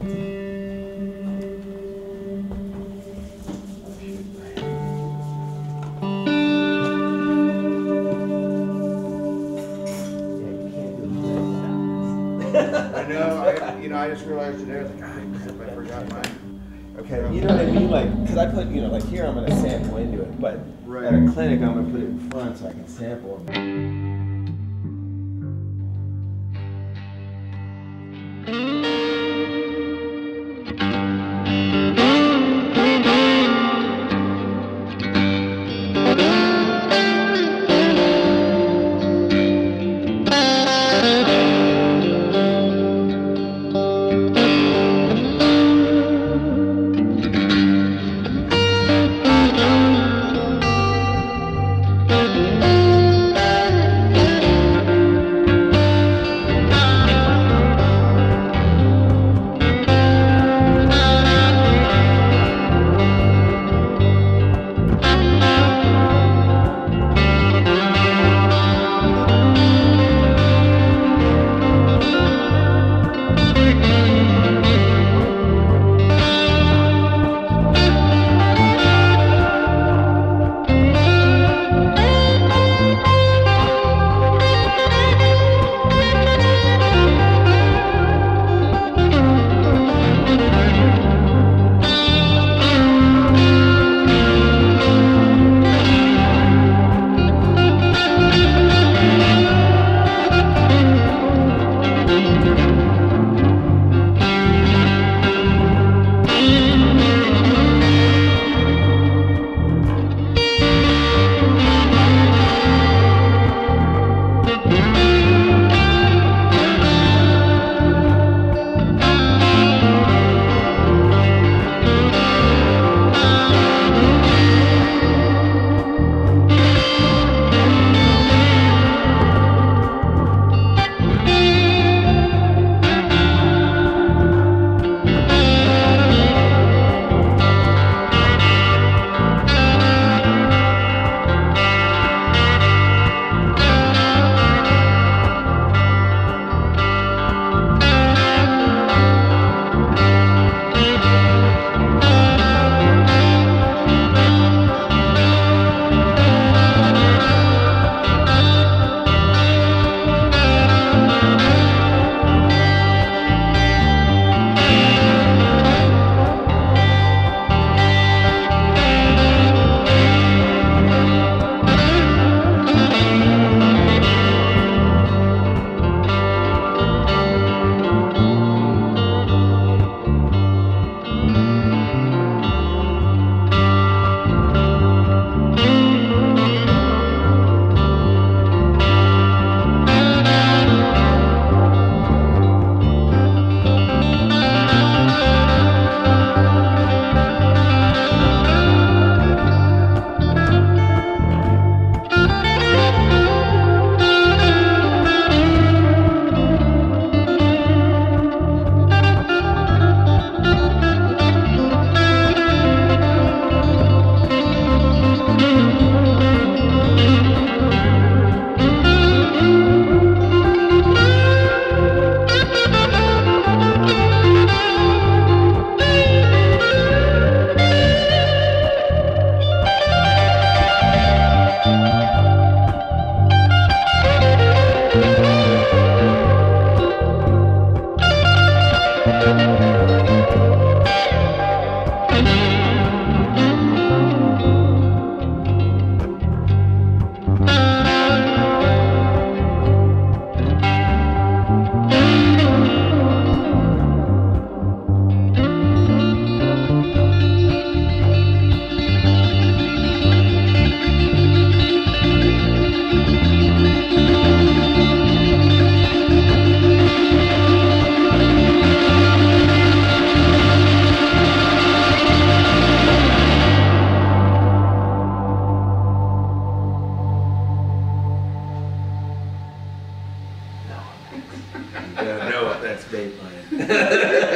I know, I, you know, I just realized today, I was like, "Ah, I forgot mine. Okay, you know what I mean? Like, because I put, you know, like here I'm going to sample into it, but Right. at a clinic I'm going to put it in front so I can sample. that's great, Ryan.